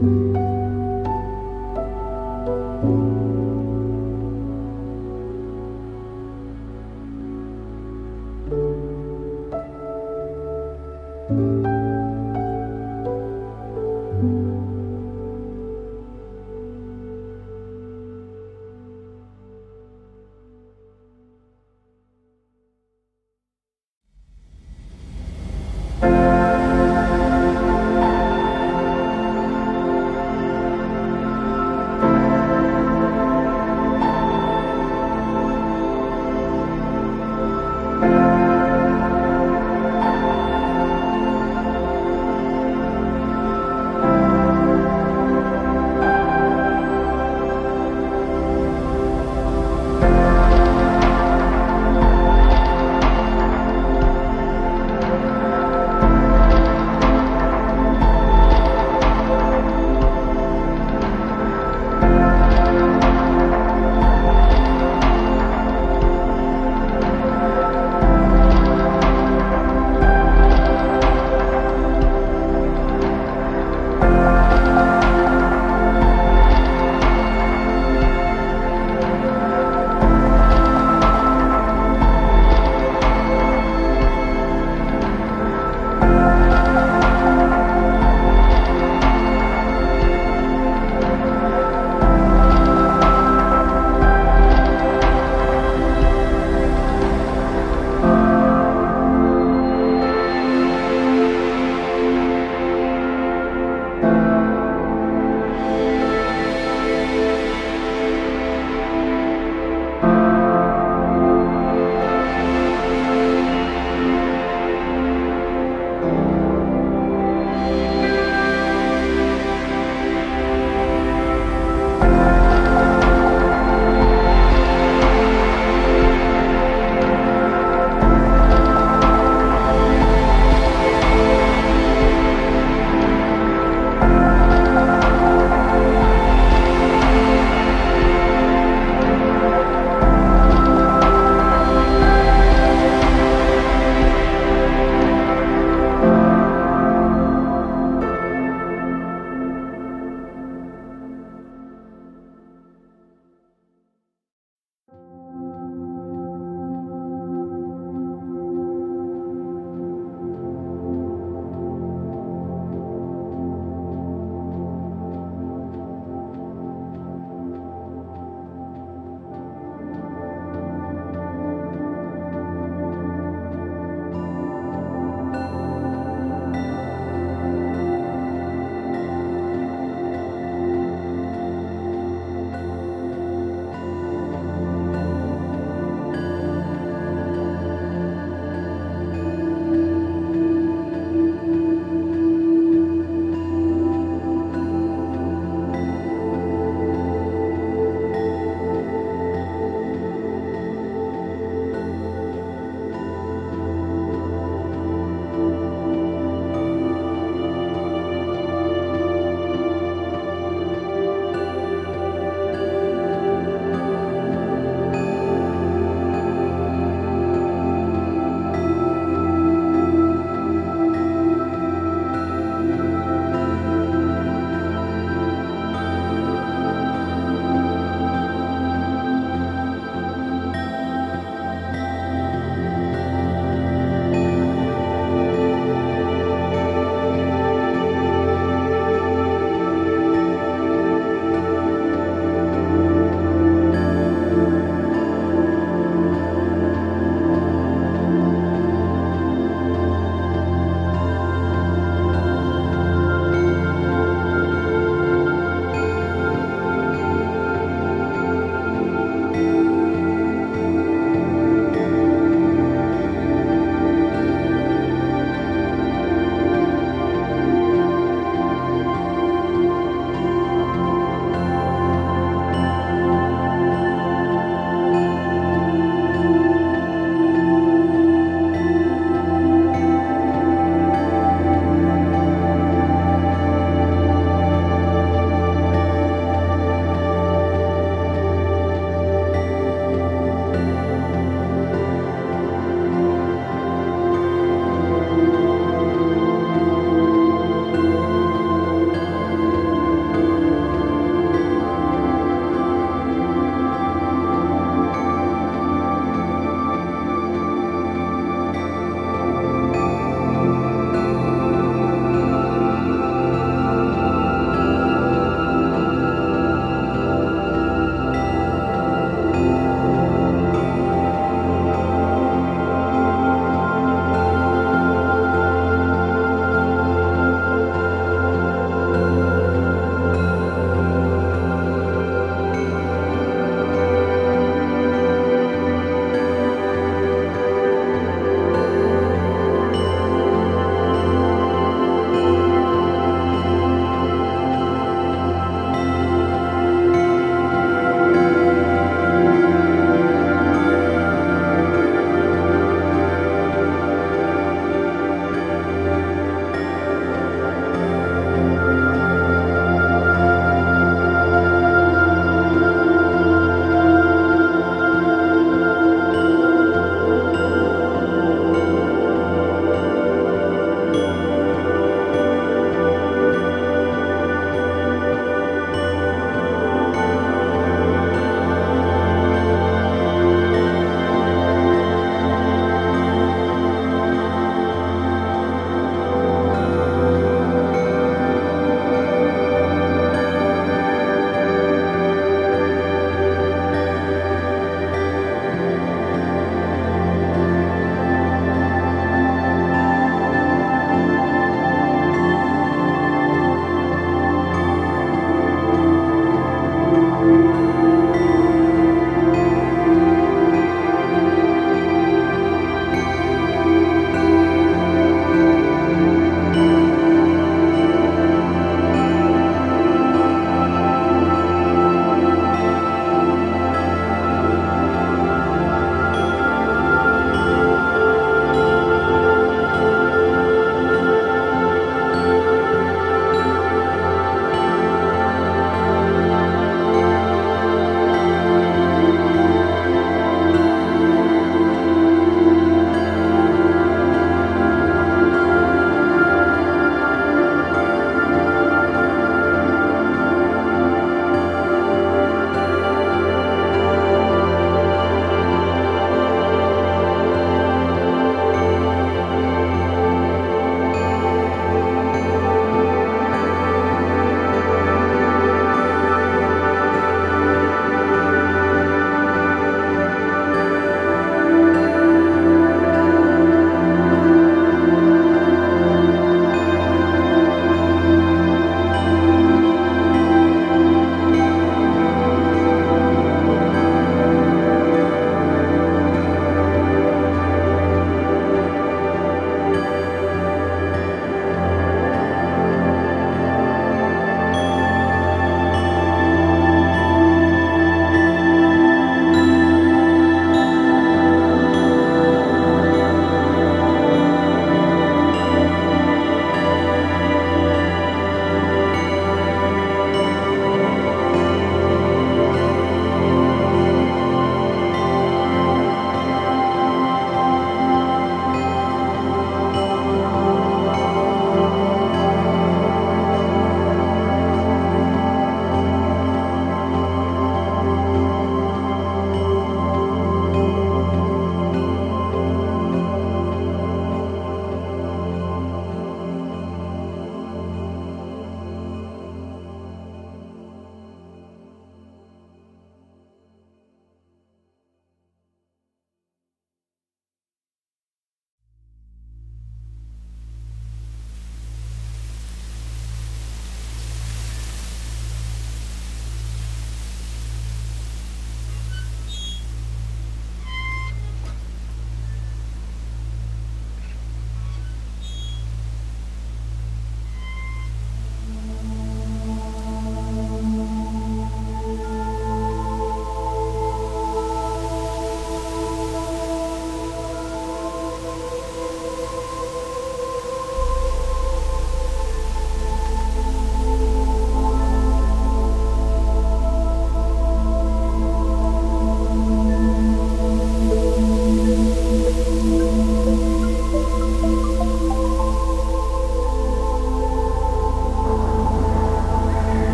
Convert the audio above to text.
Música